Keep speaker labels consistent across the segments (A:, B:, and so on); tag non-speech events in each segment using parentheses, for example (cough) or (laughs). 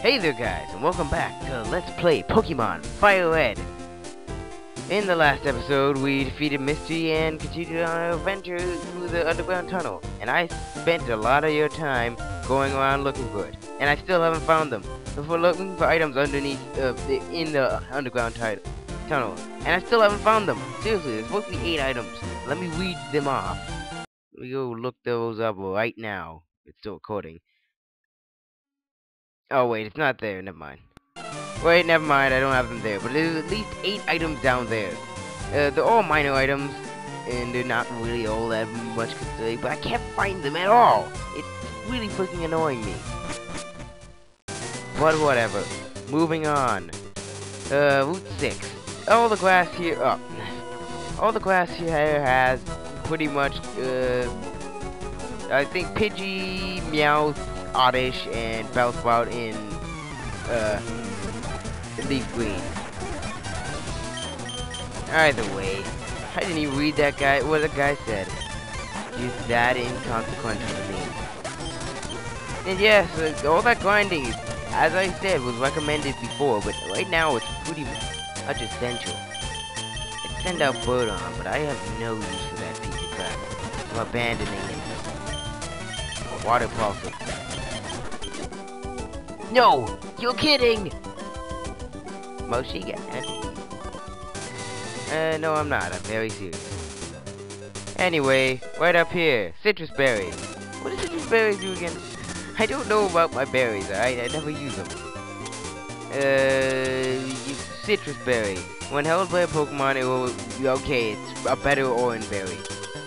A: Hey there guys, and welcome back to Let's Play Pokemon Fire Red. In the last episode, we defeated Misty and continued on our adventure through the underground tunnel. And I spent a lot of your time going around looking for it. And I still haven't found them. So we're looking for items underneath, uh, the, in the underground tunnel. And I still haven't found them. Seriously, there's supposed to be eight items. Let me read them off. We go look those up right now. It's still recording. Oh wait, it's not there. Never mind. Wait, never mind. I don't have them there. But there's at least eight items down there. Uh, they're all minor items, and they're not really all that much say. But I can't find them at all. It's really freaking annoying me. But whatever. Moving on. Uh, Route 6. All the grass here. Oh, all the grass here has pretty much. Uh, I think Pidgey, Meowth, Oddish and Bellsprout in uh, Leaf Green. Either way, I didn't even read that guy, what the guy said. He's that inconsequential to me. And yes, uh, all that grinding, as I said, was recommended before, but right now it's pretty much essential. I'd send out Birdon, but I have no use for that piece of crap. I'm abandoning it. Water pulsing. No! You're kidding! Moshiga. Uh, no, I'm not. I'm very serious. Anyway, right up here, Sitrus berry. What does Sitrus berry do again? I don't know about my berries, alright? I never use them. Uh, Sitrus berry. When held by a Pokemon, it will okay. It's a better orange berry.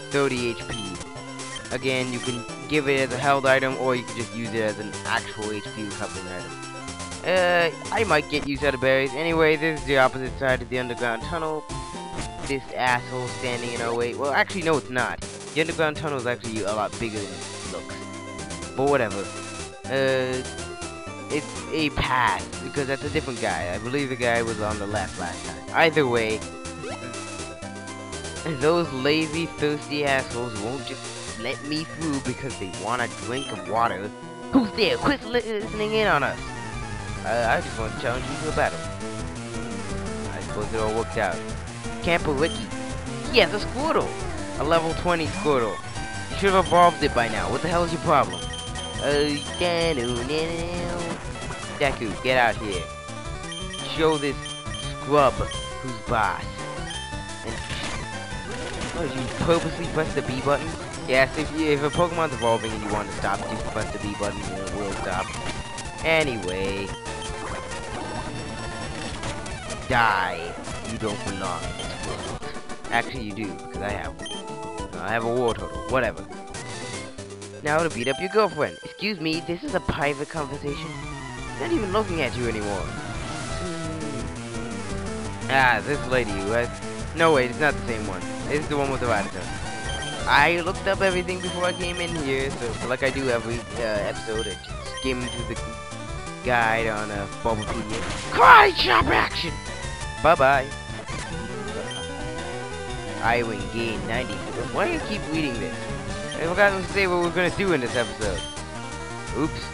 A: 30 HP. Again, you can give it as a held item, or you can just use it as an actual HP recovering item. Uh, I might get used out of berries. Anyway, this is the opposite side of the underground tunnel. This asshole standing in our way. Well, actually, no, it's not. The underground tunnel is actually a lot bigger than it looks. But whatever. Uh, it's a path, because that's a different guy. I believe the guy was on the left last time. Either way, those lazy, thirsty assholes won't just let me through because they want a drink of water. Who's there? Quit listening in on us. Uh, I just want to challenge you to a battle. I suppose it all worked out. Camper Ricky. He has a Squirtle. A level 20 Squirtle. You should have evolved it by now. What the hell is your problem? Uh, Deku, get out here. Show this scrub who's boss. And oh, you purposely press the B button? Yes, if you, if a Pokemon's evolving and you want to stop, just press the B button and it will stop. Anyway. Die. You don't belong in this world. Actually, you do, because I have one. I have a Wartortle. Whatever. Now to beat up your girlfriend. Excuse me, this is a private conversation. not even looking at you anymore. Mm. Ah, this lady, right? No, wait, it's not the same one. It's the one with the Rattata. I looked up everything before I came in here, so like I do every uh, episode, I just skim through the guide on uh, Bulbapedia. Karate chop action! Bye-bye. I win gain 90. Why do you keep reading this? I forgot to say what we're gonna do in this episode. Oops.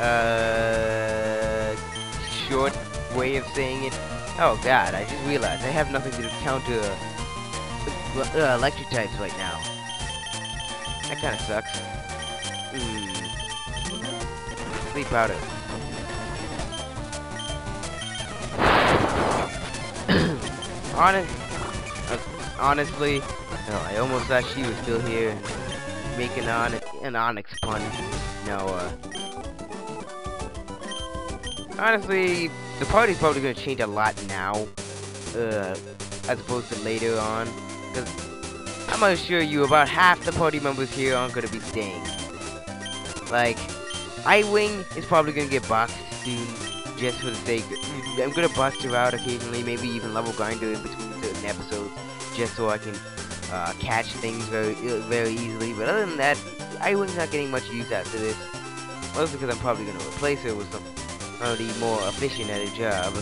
A: Uh, short way of saying it. Oh god, I just realized I have nothing to counter uh, electric types right now. That kind of sucks. Hmm. Sleep powder. (coughs) Honest, uh, honestly, no, I almost thought she was still here, making an, an Onix pun. No, uh, honestly, the party's probably gonna change a lot now, uh, as opposed to later on, because I'm gonna assure you about half the party members here aren't gonna be staying. Like, Eyewing is probably gonna get boxed soon, just for the sake. I'm gonna bust her out occasionally, maybe even level grinder in between certain episodes, just so I can uh, catch things very very easily. But other than that, I was not getting much use after this. Mostly because I'm probably gonna replace her with somebody more efficient at a job.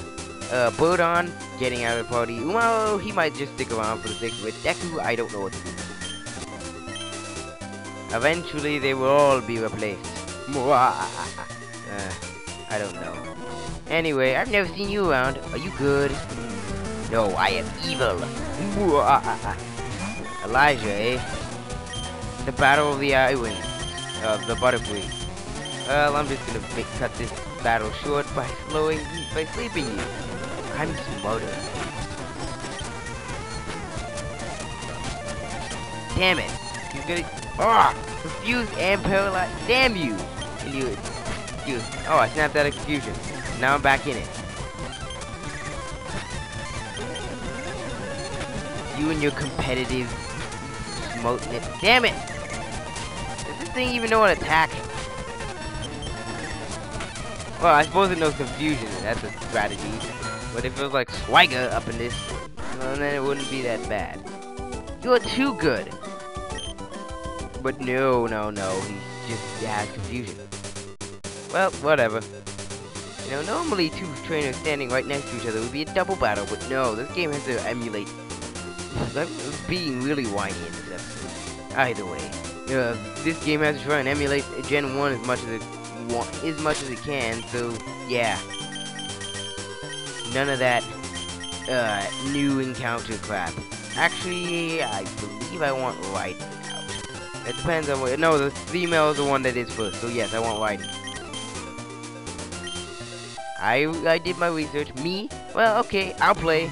A: Uh, Birdon, getting out of the party. Well, he might just stick around for the sake of it. Deku, I don't know what to do. Eventually, they will all be replaced. (laughs) Uh, I don't know. Anyway, I've never seen you around. Are you good? No, I am evil. (laughs) Elijah, eh? The Battle of the Island. Of the Butterfree. Well, I'm just gonna cut this battle short by slowing, you, by sleeping you. I'm smarter. Damn it. He's gonna, ah, oh, confused and paralyzed. Damn you. And you, you, oh, I snapped out of confusion. Now I'm back in it. You and your competitive it. Damn it! Does this thing even know what attack? Well, I suppose it knows confusion, that's a strategy. But if it was like Swagger up in this, well, then it wouldn't be that bad. You're too good! But no, no, no, he's just has confusion. Well, whatever. You know, normally two trainers standing right next to each other would be a double battle, but no, this game has to emulate (sighs) I'm being really whiny in this episode. Either way, uh, this game has to try and emulate Gen 1 as much as it as much as it can. So yeah, none of that uh, new encounter crap. Actually, I believe I want Raiden out. It depends on what. No, the female is the one that is first. So yes, I want Raiden. I I did my research. Me? Well, okay, I'll play.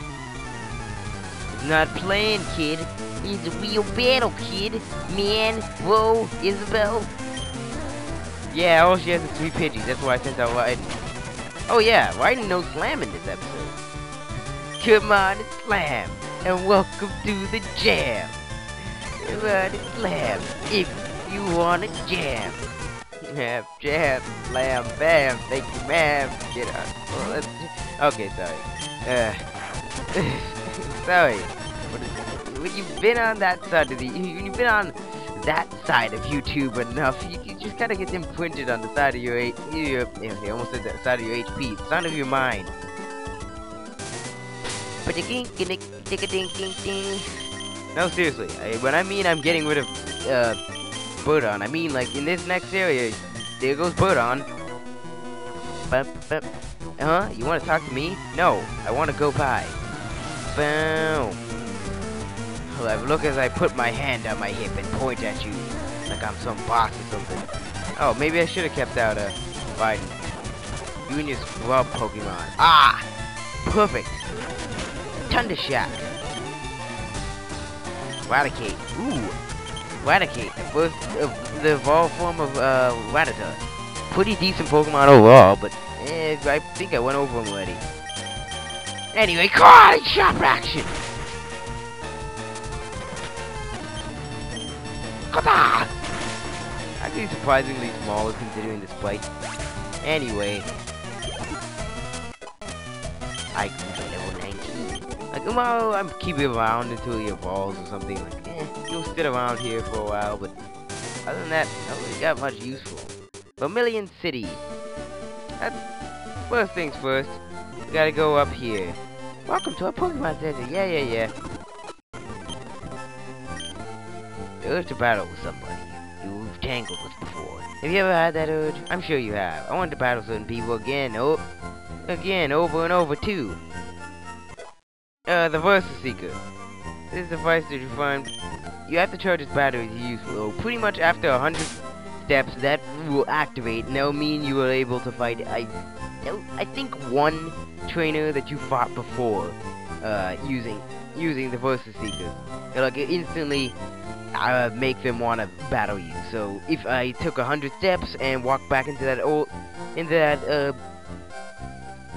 A: Not playing, kid. It's a real battle, kid. Man, whoa, Isabelle. Yeah, all she has is three Pidgeys. That's why I sent out Raiden. Oh yeah, Raiden knows Slam in this episode. Come on and slam, and welcome to the jam. Come on and slam, if you want a jam. Jam, jam, slam, bam, thank you, ma'am. Get on. okay, sorry. Uh, (laughs) sorry. When you've been on that side of the, you've been on that side of YouTube enough, you just kind of get imprinted on the side of your, your, okay, almost said the side of your HP, the side of your mind. No, seriously, I, when I mean I'm getting rid of, uh, Birdon, I mean like in this next area, there goes Birdon. Huh? You want to talk to me? No, I want to go by. Boom. Look as I put my hand on my hip and point at you like I'm some boss or something. Oh, maybe I should have kept out a uh, Biden. You and your scrub Pokemon. Ah! Perfect. Thunder Shock. Raticate. Ooh. Raticate. The first, uh, the evolved form of uh, Rattata. Pretty decent Pokemon overall, but eh, I think I went over them already. Anyway, God, sharp action! Kata! Actually surprisingly small considering this fight. Anyway. I can level 19. Like, well, I'm keeping around until he evolves or something. Like, eh, you'll sit around here for a while, but other than that, I really got much useful. Vermilion City. That's, first things first, we gotta go up here. Welcome to our Pokemon Center. Yeah, yeah, yeah. Urge to battle with somebody tangled with before. Have you ever had that urge? I'm sure you have. I want to battle certain people again, oh, again, over and over too. Uh, the Versus Seeker. This device that you find, you have to charge its battery to use oh, pretty much after a hundred steps that will activate and that'll mean you are able to fight I I think one trainer that you fought before uh, using using the Versus Seekers. Like it instantly uh, make them want to battle you. So if I took a hundred steps and walked back into that old into that uh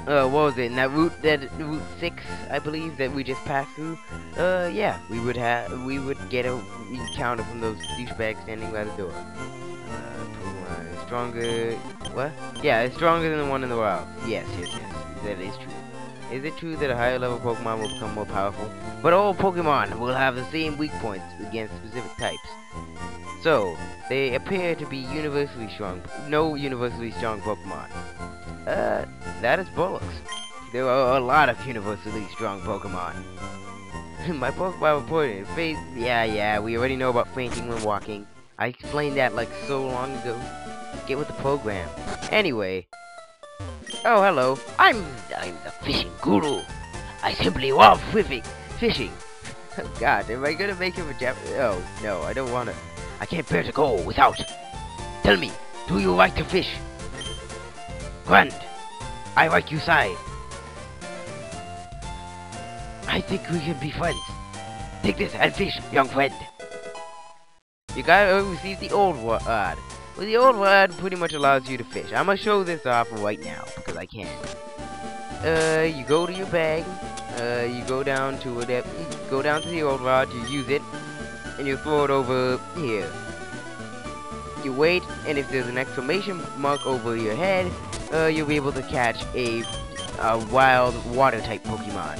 A: uh, what was it? In that route, that route six, I believe, that we just passed through. Uh, yeah, we would have, we would get a encounter from those douchebags standing by the door. Uh, stronger. What? Yeah, it's stronger than the one in the wild. Yes, yes, yes. That is true. Is it true that a higher level Pokemon will become more powerful? But all Pokemon will have the same weak points against specific types. So, they appear to be universally strong. No universally strong Pokemon. Uh, that is bollocks. There are a lot of universally strong Pokemon. (laughs) My Pokemon reported face. Yeah, yeah, we already know about fainting when walking. I explained that like so long ago. Get with the program. Anyway, Oh, hello. I'm I'm the fishing guru. I simply love fishing. Fishing. Oh God, am I gonna make him a Jap? Oh no, I don't wanna. I can't bear to go without. Tell me, do you like to fish? Grand, I like you side. I think we can be friends. Take this and fish, young friend. You gotta receive the old word. Uh, Well, the old rod pretty much allows you to fish. I'm gonna show this off right now because I can. Uh, you go to your bag. Uh, you go down to it. Go down to the old rod. You use it, and you throw it over here. You wait, and if there's an exclamation mark over your head, uh, you'll be able to catch a, a wild water type Pokemon.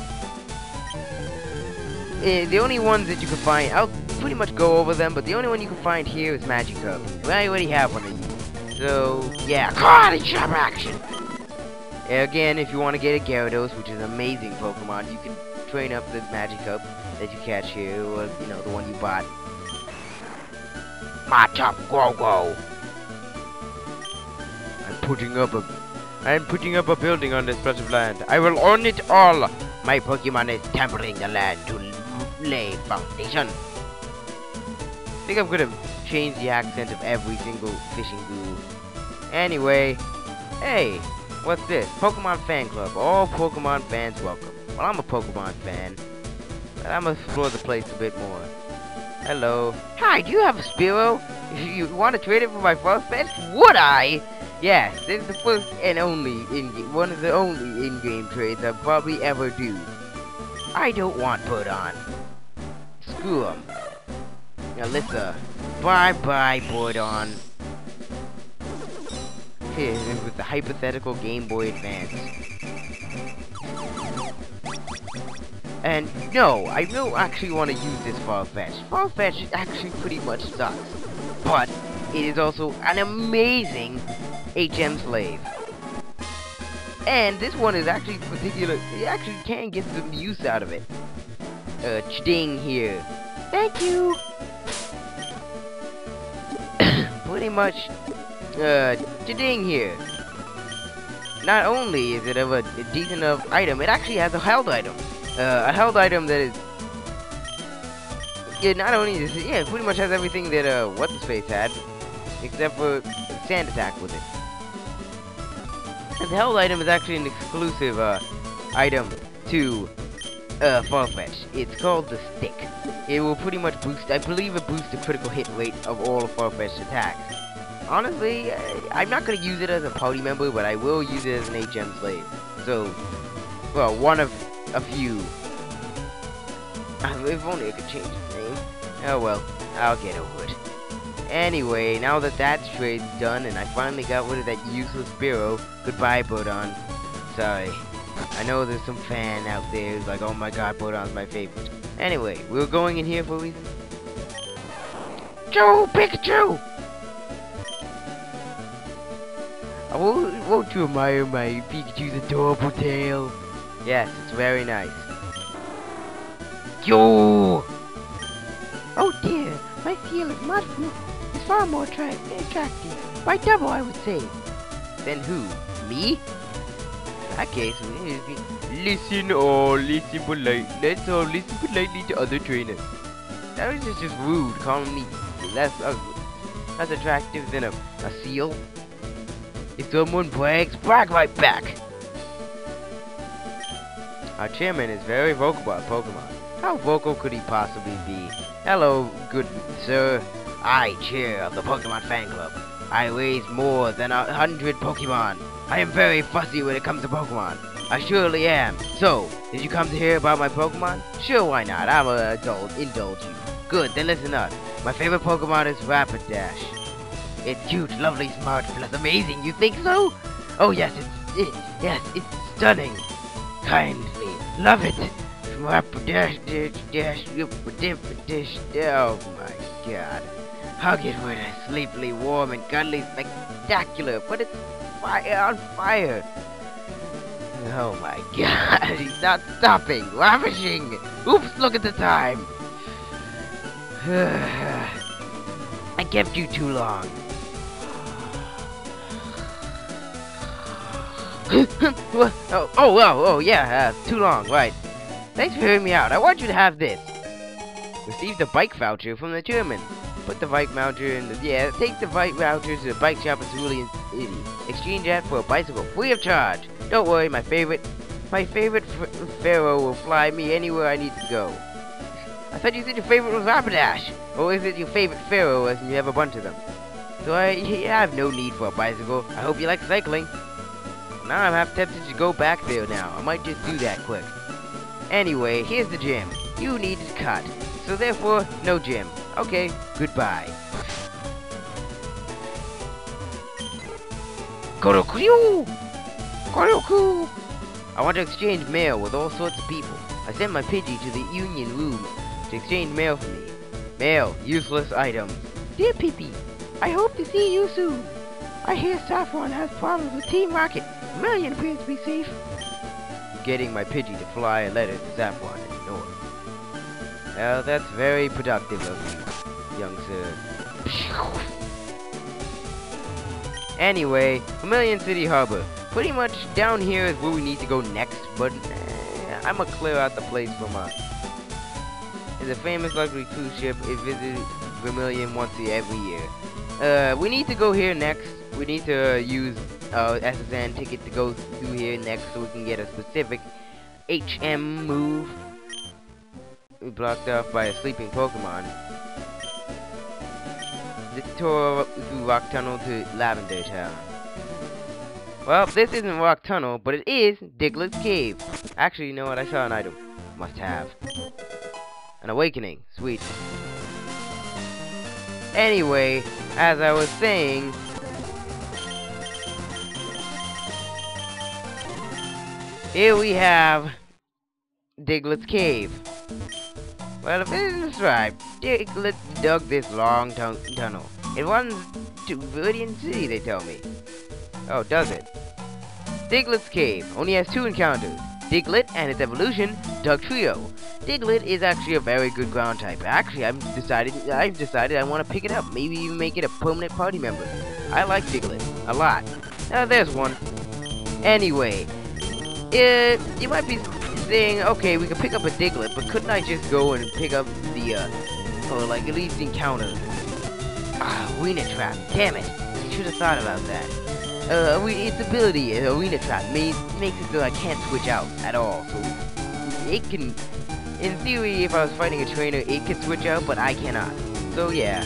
A: Uh, the only ones that you can find, I'll pretty much go over them, but the only one you can find here is Magikarp. I already have one of you. So, yeah, karate chop action! Again, if you want to get a Gyarados, which is an amazing Pokemon, you can train up the Magikarp that you catch here, or, you know, the one you bought. My top go go! I'm putting up a... I'm putting up a building on this plot of land. I will own it all! My Pokemon is tampering the land to lay foundation. I think I'm gonna change the accent of every single fishing guru. Anyway, hey, what's this? Pokemon Fan Club. All Pokemon fans welcome. Well, I'm a Pokemon fan, but I'm gonna explore the place a bit more. Hello. Hi, do you have a Spearow? (laughs) You want to trade it for my first Farfetch? Would I? Yes, this is the first and only in one of the only in-game trades I'll probably ever do. I don't want put on. Screw 'em. Alyssa. Bye-bye, Birdon. Here, with the hypothetical Game Boy Advance. And no, I don't actually want to use this Farfetch. Farfetch actually pretty much sucks. But it is also an amazing HM slave. And this one is actually particular, you actually can get some use out of it. Uh, Ch'Ding here. Thank you! Pretty much, uh, ding here. Not only is it of a, a decent enough item, it actually has a held item. Uh, a held item that is yeah, not only is it, yeah, it pretty much has everything that uh what's his face had, except for sand attack with it. And the held item is actually an exclusive uh item to uh Farfetch. It's called the stick. It will pretty much boost I believe it boosts the critical hit rate of all of Farfetch's attacks. Honestly, I, I'm not gonna use it as a party member, but I will use it as an HM slave. So well, one of a few. (laughs) If only I could change his name. Oh well, I'll get over it. Anyway, now that that trade's done and I finally got rid of that useless Spearow, goodbye, Birdon. Sorry. I know there's some fan out there who's like, oh my god, Birdon's my favorite. Anyway, we are going in here for a reason. Joe Pikachu! Won't you admire my Pikachu's adorable tail? Yes, it's very nice. Yo! Oh dear, my tail is much is far more attra attractive. By double, I would say. Then who? Me? That case, listen or listen polite. Let's all listen politely to other trainers. That was just, just rude, calling me less ugly, less attractive than a, a seal. If someone brags, brag right back. Our chairman is very vocal about Pokemon. How vocal could he possibly be? Hello, good sir. I, chair of the Pokemon Fan Club. I raise more than a hundred Pokemon. I am very fussy when it comes to Pokemon. I surely am. So, did you come to hear about my Pokemon? Sure, why not? I'm an adult. Indulge you. Good, then listen up. My favorite Pokemon is Rapidash. It's cute, lovely, smart, plus amazing. You think so? Oh yes, it's it, yes, it's stunning. Kindly Love it. Rapidash, dash, dash, Oh my god. Hug it when it's sleepily warm and cuddly spectacular, but it's fire on fire. Oh my god, he's not stopping, ravishing. Oops, look at the time. (sighs) I kept you too long. (sighs) Oh, oh, well, oh, yeah, uh, too long, right. Thanks for hearing me out. I want you to have this. Received the bike voucher from the German. Put the bike mounter in the, yeah, take the bike mounter to the bike shop in Cerulean City. Exchange that for a bicycle free of charge. Don't worry, my favorite, my favorite Fearow will fly me anywhere I need to go. I thought you said your favorite was Rapidash. Or is it your favorite Fearow as you have a bunch of them? So I, (laughs) I have no need for a bicycle. I hope you like cycling. Now I'm half tempted to go back there now. I might just do that quick. Anyway, here's the gym. You need to cut. So therefore, no gym. Okay, goodbye. Koroku! Koroku! I want to exchange mail with all sorts of people. I sent my Pidgey to the Union Room to exchange mail for me. Mail, useless items.
B: Dear Pippi, I hope to see you soon. I hear Saffron has problems with Team Rocket. Million appears to be safe.
A: Getting my Pidgey to fly a letter to Saffron in the north. Well, that's very productive of you, young sir. Anyway, Vermilion City Harbor. Pretty much down here is where we need to go next, but eh, I'm gonna clear out the place for my... It's a famous luxury cruise ship. It visits Vermilion once every year. Uh, we need to go here next. We need to use uh, S.S. Anne ticket to go through here next so we can get a specific HM move. We blocked off by a sleeping Pokemon. The tour through Rock Tunnel to Lavender Town. Well, this isn't Rock Tunnel, but it is Diglett's Cave. Actually, you know what? I saw an item. Must have. An awakening. Sweet. Anyway, as I was saying, here we have Diglett's Cave. Well, if it isn't described, Diglett dug this long tun tunnel. It runs to Viridian City, they tell me. Oh, does it? Diglett's Cave only has two encounters. Diglett and its evolution, Dugtrio. Diglett is actually a very good ground type. Actually, I've decided I've decided I want to pick it up. Maybe even make it a permanent party member. I like Diglett a lot. Now there's one. Anyway, it you might be saying, okay, we can pick up a Diglett, but couldn't I just go and pick up the, uh, or like at least encounter? Ah, Arena Trap. Damn it! I should have thought about that. Uh, we, its ability, Arena Trap, makes, makes it so I can't switch out at all. So it can, in theory, if I was fighting a trainer, it could switch out, but I cannot. So yeah,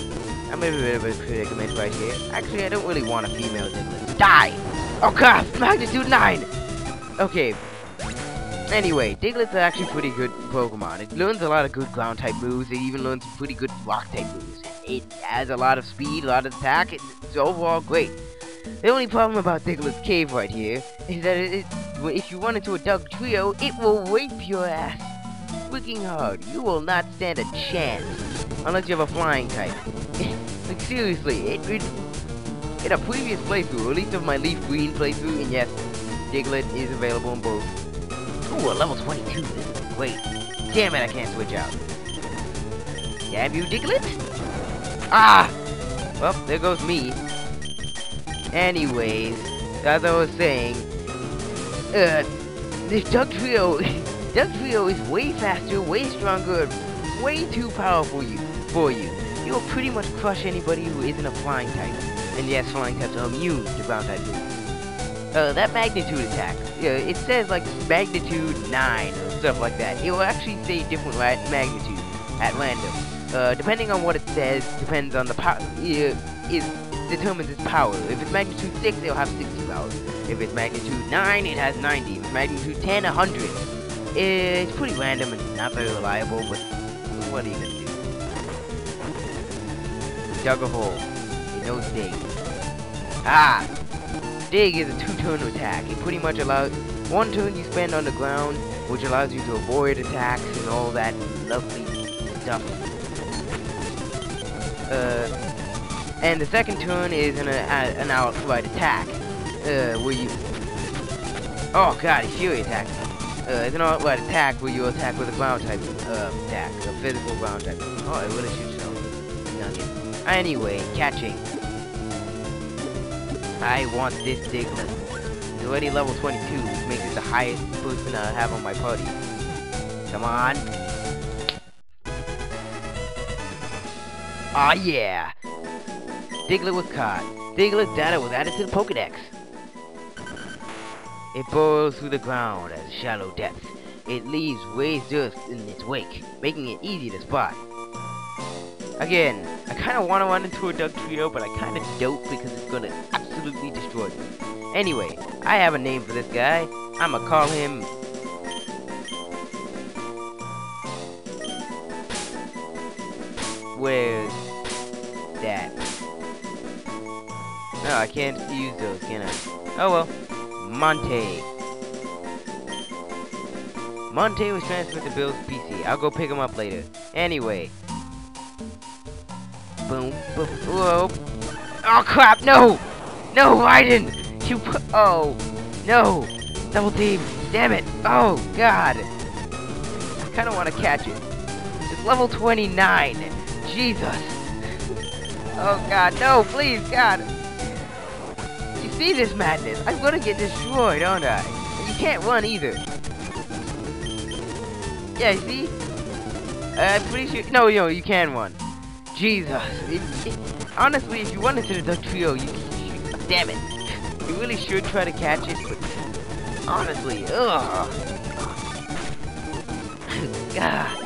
A: I'm in a bit of a predicament right here. Actually, I don't really want a female Diglett. Die! Oh god, magnitude 9! Okay. Anyway, Diglett's actually pretty good Pokemon. It learns a lot of good ground type moves. It even learns some pretty good rock type moves. It has a lot of speed, a lot of attack. It's overall great. The only problem about Diglett's Cave right here is that it, it, if you run into a Dugtrio, it will rape your ass freaking hard. You will not stand a chance unless you have a flying type. (laughs) like seriously, it, it in a previous playthrough, at least of my Leaf Green playthrough, and yes, Diglett is available in both. Ooh, a level 22. Wait. Damn it, I can't switch out. Damn you, Diglett! Ah! Well, there goes me. Anyways, as I was saying, uh, this Dugtrio, (laughs) Dugtrio is way faster, way stronger, way too powerful you, for you. You'll pretty much crush anybody who isn't a flying type. And yes, flying types are immune to ground type moves. Uh, that magnitude attack, yeah, it says like magnitude 9 or stuff like that. It will actually say different magnitude at random. Uh, depending on what it says, depends on the power, uh, it determines its power. If it's magnitude 6, it'll have 60 power. If it's magnitude 9, it has 90. If it's magnitude 10, 100. It's pretty random and not very reliable, but what are you gonna do? Dug a hole. It knows dig. Ah! Dig is a two-turn attack. It pretty much allows one turn you spend on the ground, which allows you to avoid attacks and all that lovely stuff. Uh, and the second turn is an, uh, an outright attack, uh, where you... Oh god, he's Fury attack. Uh, it's an outright attack where you attack with a ground type uh, attack, a physical ground type. Oh, I really no nugget. Anyway, catching. I want this Diglett. already level 22, which makes it the highest person I have on my party. Come on. Aw, oh, yeah. Diglett was caught. Diglett data was added to the Pokedex. It burrows through the ground at a shallow depth. It leaves raised earth in its wake, making it easy to spot. Again, I kind of want to run into a Dugtrio, but I kind of don't because it's going to absolutely destroy me. Anyway, I have a name for this guy. I'ma call him... Where's that? No, I can't use those, can I? Oh well. Monte. Monte was transferred to Bill's PC. I'll go pick him up later. Anyway. Boom, boom, whoa. Oh crap, no! No, Raiden! You put- oh, no! Double team, damn it! Oh, God! I kinda wanna catch it. It's level 29! Jesus! (laughs) oh God, no, please, God! You see this madness? I'm gonna get destroyed, aren't I? You can't run either. Yeah, you see? Uh, I'm pretty sure. No, no, you can run. Jesus. It, it, honestly, if you run into the Dugtrio, you, you. Damn it. You really should try to catch it, but. Honestly, ugh. (laughs) God.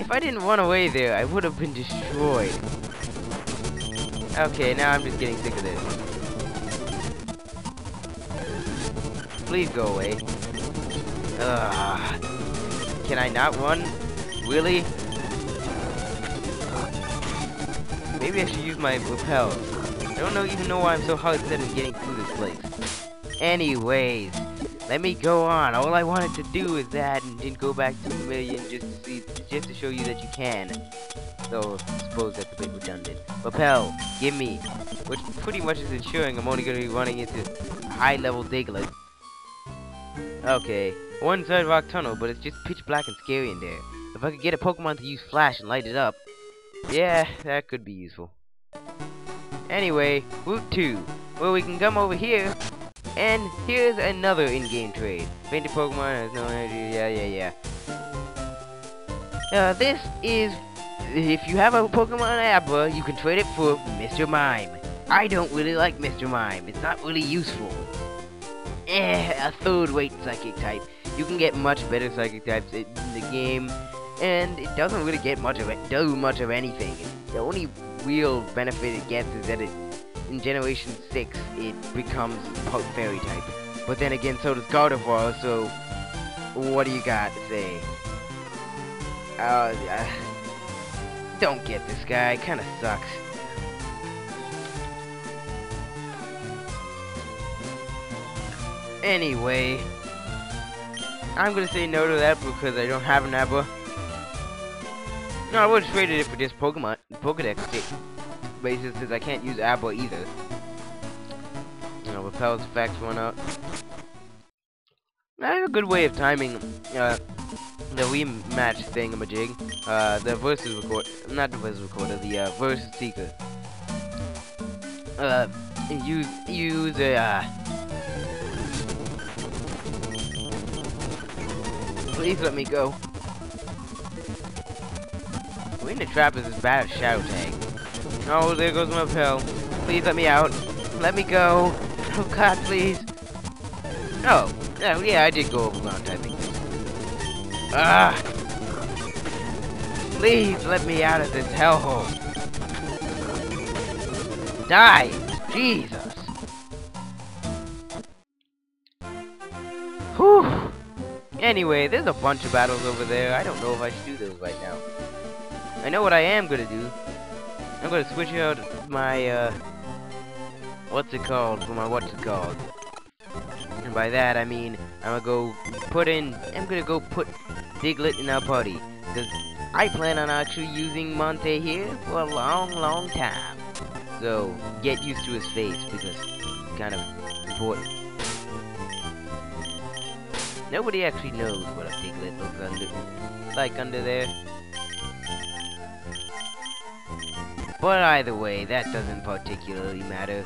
A: If I didn't run away there, I would have been destroyed. Okay, now I'm just getting sick of this. Please go away. Ugh. Can I not run? Really? Maybe I should use my repel. I don't know even know why I'm so hard set on getting through this place. Anyways, let me go on. All I wanted to do is that and then go back to Vermilion just to see just to show you that you can. So I suppose that's a bit redundant. Repel, give me. Which pretty much is ensuring I'm only gonna be running into high level Diglett. Okay, one side rock tunnel, but it's just pitch black and scary in there. If I could get a Pokemon to use Flash and light it up, yeah, that could be useful. Anyway, Route 2, where we can come over here, and here's another in-game trade. Fainted Pokemon has no energy, yeah, yeah, yeah. Uh, this is, if you have a Pokemon Abra, you can trade it for Mr. Mime. I don't really like Mr. Mime, it's not really useful. Eh, a third weight psychic type. You can get much better psychic types in the game, and it doesn't really get much of it, do much of anything. The only real benefit it gets is that it, in Generation 6, it becomes Fairy type. But then again, so does Gardevoir, so what do you got to say? Uh, uh don't get this guy, kinda sucks. Anyway, I'm gonna say no to that because I don't have an Abra. No, I would have traded it for this Pokemon Pokedex basis since I can't use Abra either. You know, repels effects run out. I have a good way of timing uh, the rematch thingamajig. Uh, the versus record, not the versus recorder, the uh, versus seeker. Uh, use use a uh, Please let me go. Queen the Trap is as bad as Shadow Tag. Oh, there goes my pill. Please let me out. Let me go. (laughs) Oh god, please. Oh, yeah, yeah, I did go over ground typing. Ah! Please let me out of this hellhole. Die! Jesus! Whew! Anyway, there's a bunch of battles over there. I don't know if I should do those right now. I know what I am gonna do. I'm gonna switch out my, uh... What's it called? For my what's it called? And by that, I mean, I'm gonna go put in... I'm gonna go put Diglett in our party. Because I plan on actually using Monte here for a long, long time. So, get used to his face, because it's kind of important. Nobody actually knows what a Diglett looks under, like under there. But either way, that doesn't particularly matter.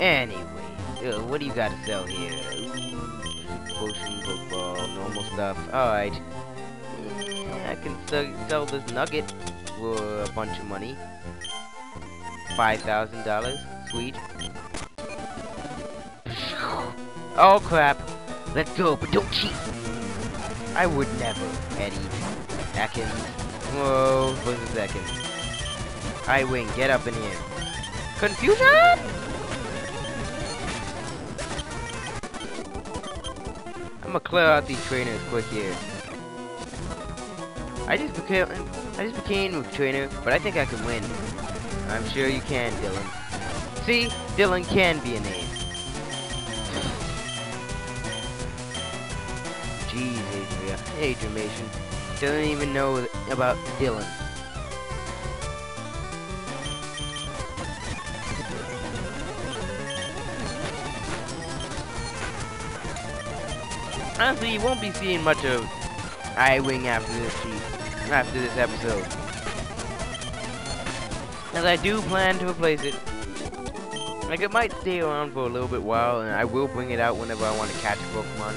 A: Anyway, uh, what do you got to sell here? Ooh, potion, football, normal stuff. Alright. Eh, I can sell this nugget for a bunch of money. $5,000. Sweet. Oh crap. Let's go, but don't cheat. I would never, Eddie. Atkins. Whoa, what's a second? Eyewing, get up in here. Confusion? I'm gonna clear out these trainers quick here. I just became I just became a trainer, but I think I can win. I'm sure you can, Dylan. See, Dylan can be a name. Adria. Adriamation. Doesn't even know about Dylan. Honestly, you won't be seeing much of Eyewing after this after this episode. As I do plan to replace it. Like, it might stay around for a little bit while, and I will bring it out whenever I want to catch Pokemon.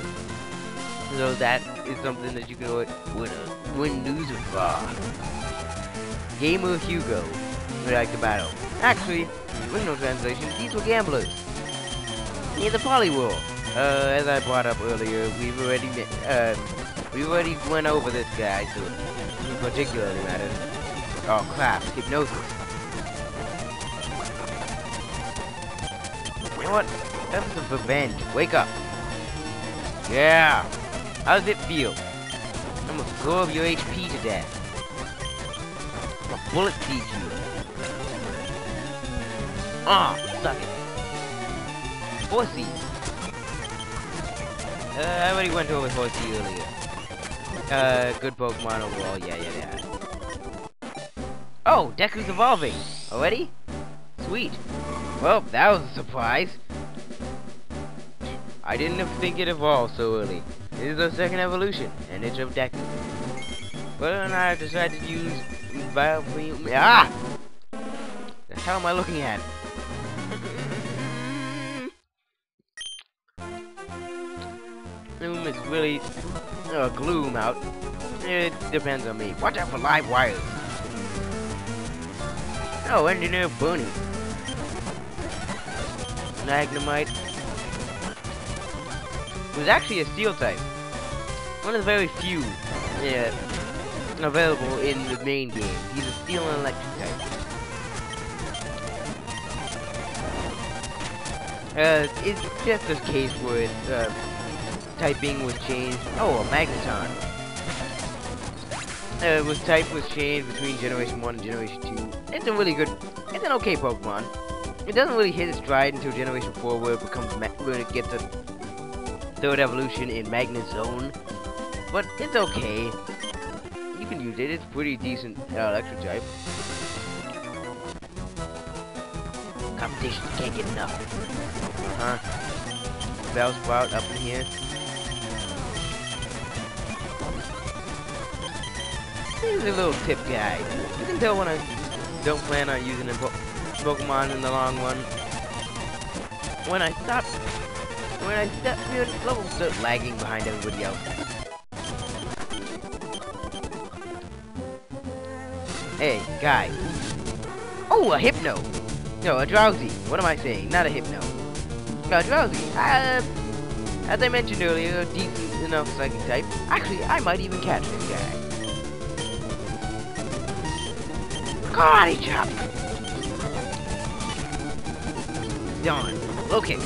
A: So that is something that you can win, a, win loser for. Gamer Hugo would like to battle. Actually, original translation, these were gamblers. Near the Poliwhirl. Uh, as I brought up earlier, we've already uh, we already went over this guy, so it particularly matters. Oh crap, hypnosis. You know what? That's of revenge. Wake up. Yeah. How does it feel? I'm gonna absorb your HP to death. I'm gonna bullet seed you. Ah, suck it. Horsea. Uh, I already went over Horsea earlier. Uh, good Pokemon overall, yeah, yeah, yeah. Oh, Deku's evolving! Already? Sweet. Well, that was a surprise. I didn't think it evolved so early. It is the second evolution, and it's Deku. Whether or not I decided to use Bio Ah! The hell am I looking at? Gloom is really uh, gloom out. It depends on me. Watch out for live wires. Oh, Engineer Bernie. Magnemite. was actually a steel type. One of the very few yeah, available in the main game. He's a steel and electric type. Uh, it's just a case where it's, uh, typing was changed. Oh, a Magneton. Uh, was type was changed between Generation 1 and Generation 2. It's a really good, it's an okay Pokemon. It doesn't really hit its stride until Generation 4 where it becomes, when it gets a third evolution in Magnezone. But it's okay. You can use it, it's pretty decent uh, electric type. Competition can't get enough. Uh-huh. Bellsprout up in here. He's a little tip guy. You can tell when I don't plan on using a po Pokemon in the long run. When I stop, when I step, your levels start lagging behind everybody else. Hey, guy. Oh, a Hypno. No, a Drowzee. What am I saying? Not a Hypno. No, a Drowzee. Uh, as I mentioned earlier, a decent enough psychic type. Actually, I might even catch this guy. Karate chop! Done. Okay.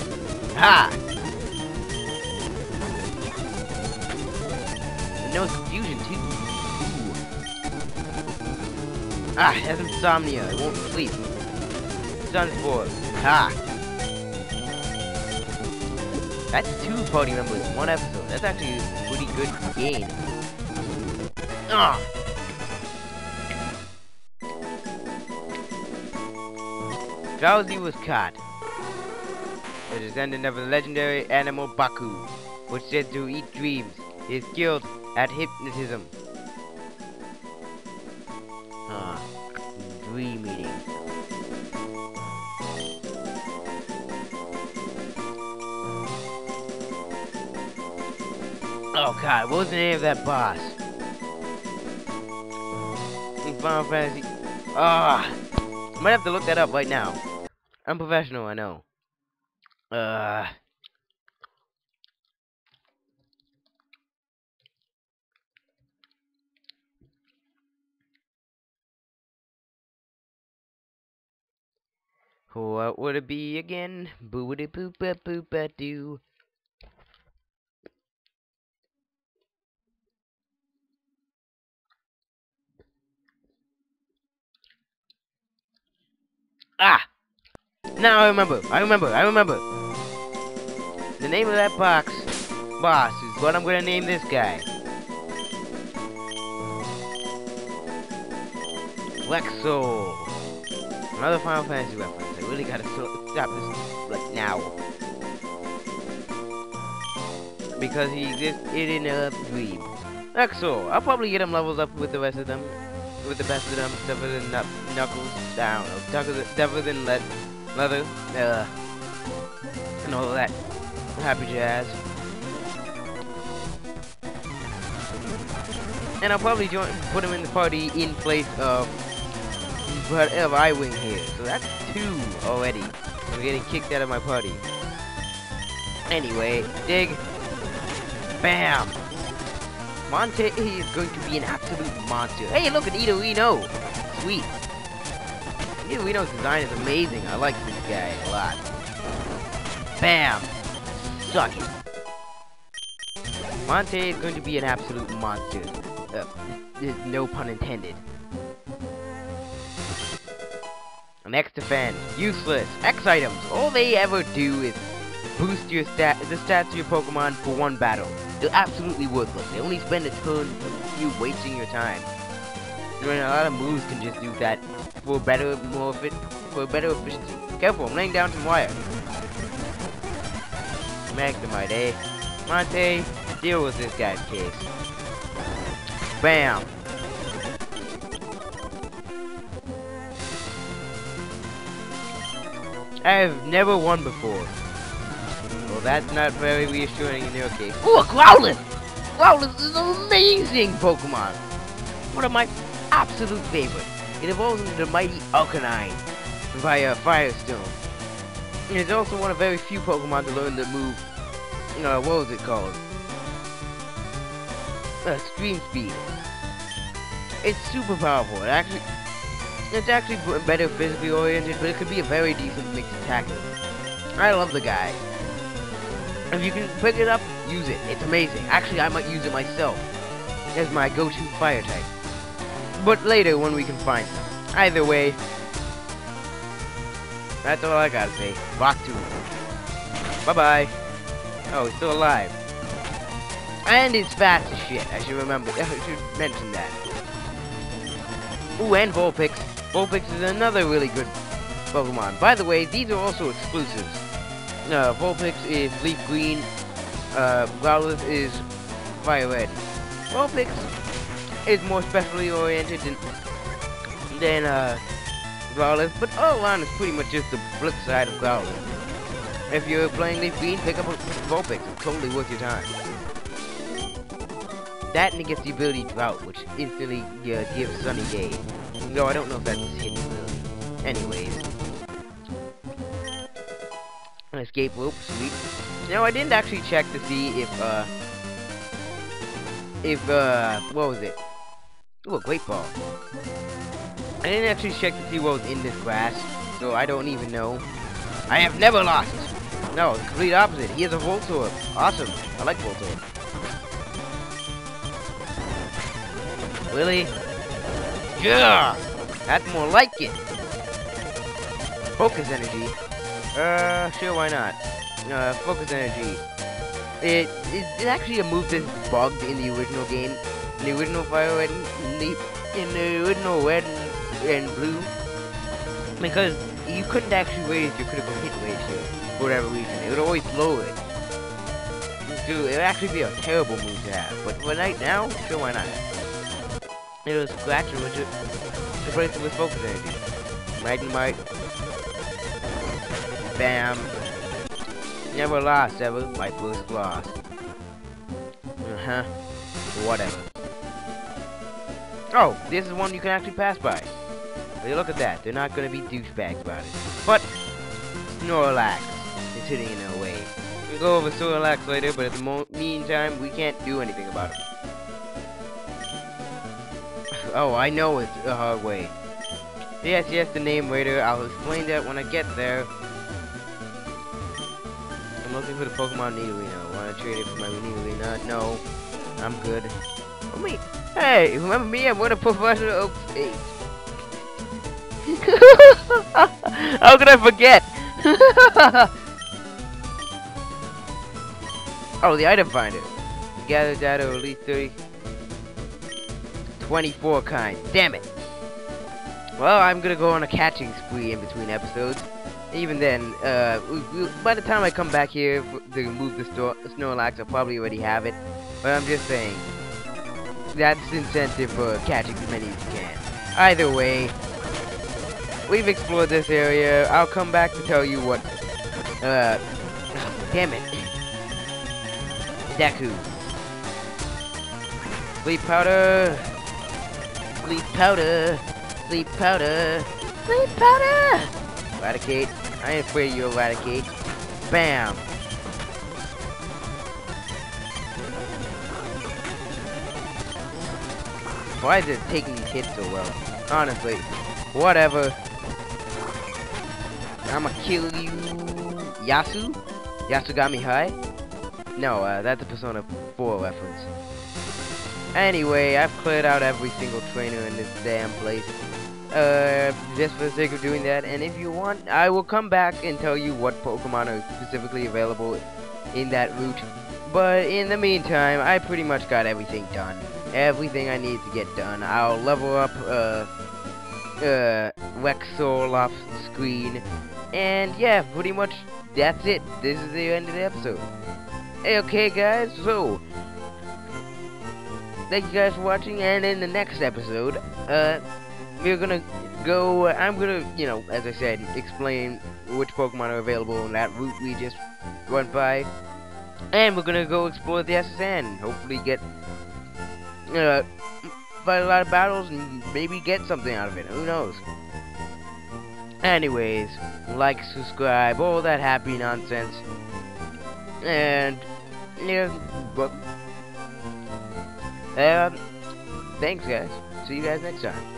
A: Ha! And no confusion too. Ah, it has insomnia. It won't sleep. For. Ha! That's two party members in one episode. That's actually a pretty good gain. Ah! Drowzee was caught. The descendant of the legendary animal Baku, which said to eat dreams, is skilled at hypnotism. God, what was the name of that boss? In Final Fantasy. Ah! might have to look that up right now. I'm professional, I know. Uh. What would it be again? Boo Ah! Now I remember. I remember. I remember. The name of that box boss is what I'm gonna name this guy. Lexo. Another Final Fantasy reference. I really gotta stop this like now. Because he exists in a dream. Lexo. I'll probably get him levels up with the rest of them. With the best of them. Tougher than Knuckles. Down. Tougher than Let Leather. Uh, and all that happy jazz. And I'll probably join, put him in the party in place of whatever I win here. So that's two already. I'm getting kicked out of my party. Anyway, dig. Bam! Monte is going to be an absolute monster. Hey, look at Nidorino! Sweet. Nidorino's design is amazing. I like this guy a lot. Bam! Suck it. Monte is going to be an absolute monster. Uh, no pun intended. Next defense. Useless. X items. All they ever do is boost your stat the stats of your Pokemon for one battle. They're absolutely worthless. They only spend a turn of you wasting your time. I a lot of moves can just do that for better, more fit, for better efficiency. Careful, I'm laying down some wire. Magnemite, eh? Monte, deal with this guy's case. Bam! I have never won before. Well, that's not very reassuring in your case. Ooh, a Growlithe! Growlithe is an amazing Pokemon! One of my absolute favorites. It evolves into the mighty Arcanine via Firestone. It is also one of very few Pokemon to learn the move, uh, what was it called? Uh, Extreme Speed. It's super powerful. It actually, it's actually better physically oriented, but it could be a very decent mixed attacker. I love the guy. If you can pick it up, use it. It's amazing. Actually, I might use it myself as my go-to fire type. But later when we can find them. Either way, that's all I gotta say. 2. Bye-bye. Oh, he's still alive. And it's fast as shit. I should remember. (laughs) I should mention that. Ooh, and Vulpix. Vulpix is another really good Pokemon. By the way, these are also exclusives. Uh, Vulpix is Leaf Green. Uh, Growlithe is Fire Red. Vulpix is more specially oriented than, than uh, Growlithe, but all around is pretty much just the flip side of Growlithe. If you're playing Leaf Green, pick up a Vulpix. It's totally worth your time. That it gets the ability Drought, which instantly uh, gives Sunny Day. No, I don't know if that's hidden ability. Anyways. An escape rope, sweet. Now, I didn't actually check to see if, uh... If, uh... What was it? Ooh, a great ball. I didn't actually check to see what was in this grass, so I don't even know. I have never lost! No, the complete opposite. He has a Voltorb. Awesome. I like Voltorb. Really? Yeah! That's more like it. Focus energy. Uh, sure, why not? Uh, focus energy. It, it, it's actually a move that's bugged in the original game. In the original Fire Red, in the, in the original Red and, Blue. Because you couldn't actually raise your critical hit ratio for whatever reason. It would always lower it. Dude, it would actually be a terrible move to have. But for right now, sure, why not? It was Scratcher, which the place with focus energy. Magnemite. Bam. Never lost ever. My first loss. Uh-huh. Whatever. Oh, this is one you can actually pass by. Look at that. They're not gonna be douchebags about it. But Snorlax is hitting in our way. We'll go over Snorlax later, but at the meantime, we can't do anything about it. oh, I know it's a hard way. Yes, yes, the name later. I'll explain that when I get there. I'm looking for the Pokemon Nidorino. Want to trade it for my Nidorino? No. I'm good. Oh, wait. Hey, remember me? I'm one of Professor Oak's (laughs) eight. How could I forget? (laughs) oh, the item finder. Gather data of at least 30. 24 kind. Damn it. Well, I'm gonna go on a catching spree in between episodes. Even then, uh, by the time I come back here to move the store Snorlax, I'll probably already have it. But I'm just saying, that's incentive for catching as many as you can. Either way, we've explored this area. I'll come back to tell you what, uh, (sighs) damn it. Deku. Sleep powder. Sleep powder. Sleep powder. Sleep powder. Eradicate. I ain't afraid you eradicate. Bam. Why is it taking these hits so well? Honestly. Whatever. I'ma kill you. Yasu? Yasu got me high? No, uh, that's a Persona 4 reference. Anyway, I've cleared out every single trainer in this damn place uh, just for the sake of doing that. And if you want, I will come back and tell you what Pokemon are specifically available in that route. But in the meantime, I pretty much got everything done. Everything I need to get done. I'll level up, uh, uh, Rexall off screen. And yeah, pretty much that's it. This is the end of the episode. Okay, guys, so thank you guys for watching, and in the next episode, uh, we're gonna go, I'm gonna, you know, as I said, explain which Pokemon are available in that route we just went by. And we're gonna go explore the S.S. Anne, hopefully get, uh, fight a lot of battles and maybe get something out of it, who knows. Anyways, like, subscribe, all that happy nonsense. And, yeah, but, uh, thanks guys. See you guys next time.